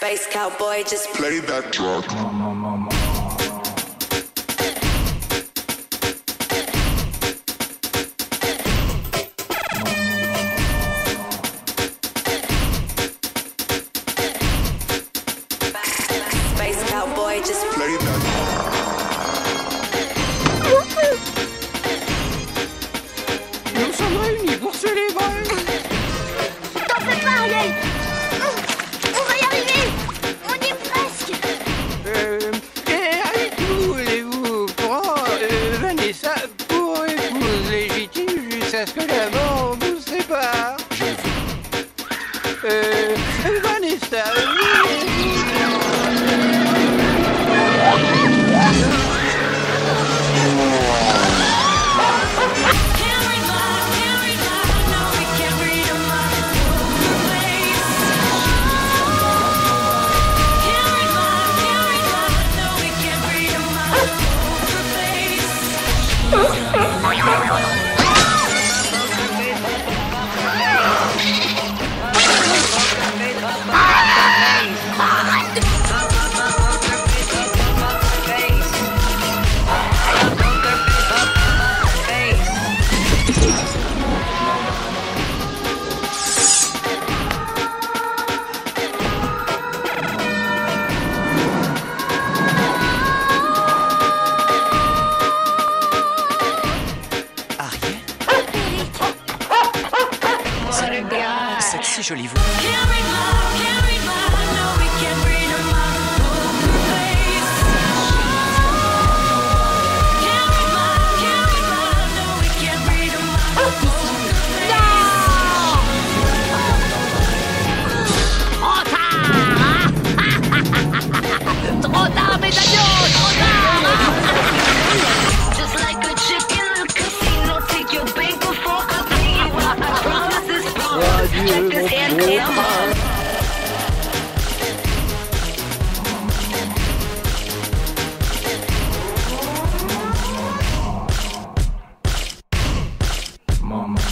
Space cowboy, just Play that track. space cowboy, just Play that. Nous euh, Vanessa pour épouse légitime jusqu'à ce que la mort vous sépare. Euh, Vanessa, si joli, vous. Check this hand clean. Mama.